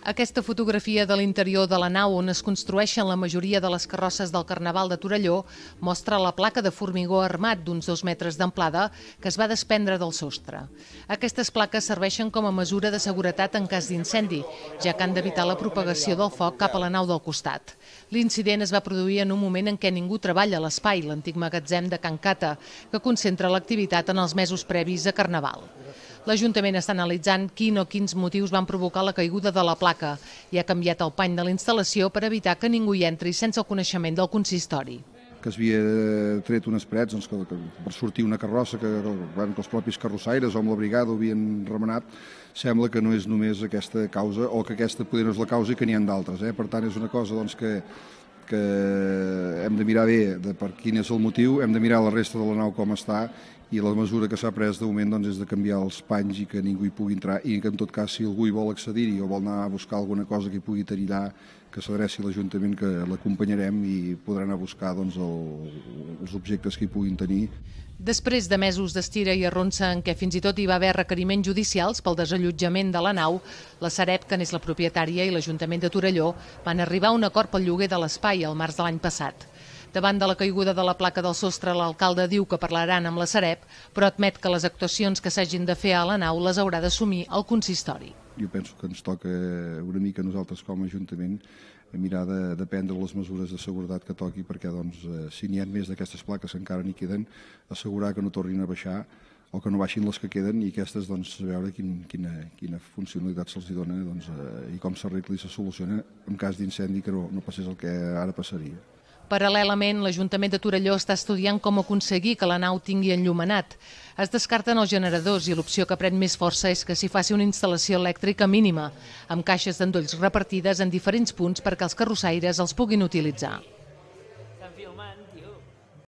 Aquesta fotografia de l'interior de la nau on es construeixen la majoria de les carrosses del Carnaval de Torelló mostra la placa de formigó armat d'uns dos metres d'amplada que es va desprendre del sostre. Aquestes plaques serveixen com a mesura de seguretat en cas d'incendi, ja que han d'evitar la propagació del foc cap a la nau del costat. L'incident es va produir en un moment en què ningú treballa a l'espai, l'antic magatzem de Can Cata, que concentra l'activitat en els mesos previs a Carnaval. L'Ajuntament està analitzant quin o quins motius van provocar la caiguda de la placa i ha canviat el pany de la instal·lació per evitar que ningú hi entri sense el coneixement del consistori que es havia tret unes parets doncs, que, que per sortir una carrossa que, que, que els propis carrossaires o amb la brigada ho havien remenat, sembla que no és només aquesta causa o que aquesta poder no és la causa i que n'hi ha d'altres. Eh? Per tant, és una cosa doncs, que, que hem de mirar bé de per quin és el motiu, hem de mirar la resta de la nau com està i la mesura que s'ha pres de moment doncs, és de canviar els panys i que ningú hi pugui entrar i que en tot cas si algú hi vol accedir-hi o vol anar a buscar alguna cosa que hi pugui tenir que s'adreci a l'Ajuntament que l'acompanyarem i podran anar a buscar doncs, el, els objectes que hi puguin tenir. Després de mesos d'estira i arronsa en què fins i tot hi va haver requeriments judicials pel desallotjament de la nau, la Sareb, que n'és la propietària, i l'Ajuntament de Torelló van arribar a un acord pel lloguer de l'espai el març de l'any passat. Davant de la caiguda de la placa del sostre, l'alcalde diu que parlaran amb la Sareb, però admet que les actuacions que s'hagin de fer a la nau les haurà d'assumir el consistori. Jo penso que ens toca una mica nosaltres com a Ajuntament mirar de, de prendre les mesures de seguretat que toqui perquè doncs, eh, si n'hi ha més d'aquestes plaques que encara n'hi queden, assegurar que no tornin a baixar o que no baixin les que queden i aquestes doncs, veure quin, quina, quina funcionalitat se'ls dona doncs, eh, i com s'arregla i se soluciona en cas d'incendi que no, no passés el que ara passaria. Paral·lelament, l'Ajuntament de Torelló està estudiant com aconseguir que la nau tingui enllumenat. Es descarten els generadors i l'opció que pren més força és que s'hi faci una instal·lació elèctrica mínima, amb caixes d'endolls repartides en diferents punts perquè els carrossaires els puguin utilitzar.